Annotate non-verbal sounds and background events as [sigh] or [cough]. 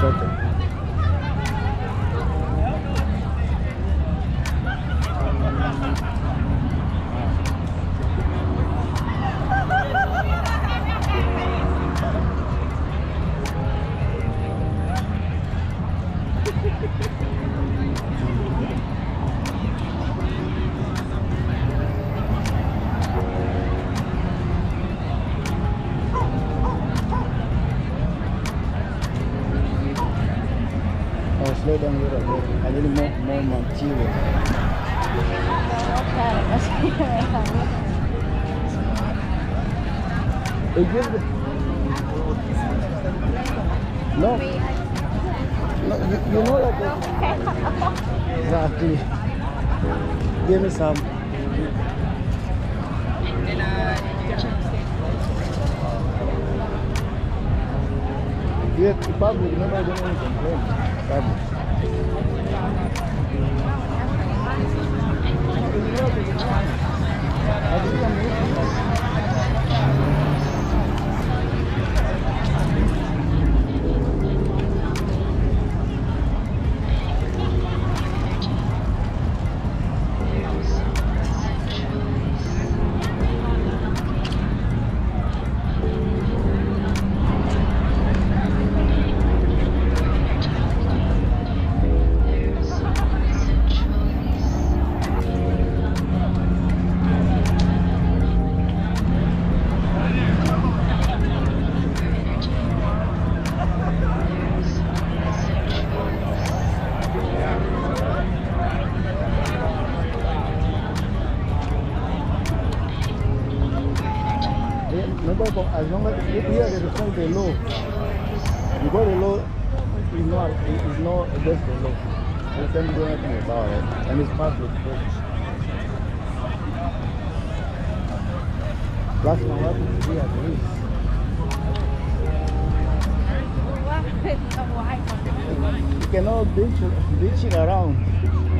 Çok iyi. Slow down a little bit. A little more, more material. Cara, mas Hey, give the... No. No, you, you know that. [laughs] Exactly. Give me some. ver que Pablo não vai dar muito tempo. Tá. Remember, for as long as we they respecting the law, you because the law is not, is not against the law. We can't do anything about it. And it's part of the process. Plus, my wife is here at least. You cannot beat, beat it around.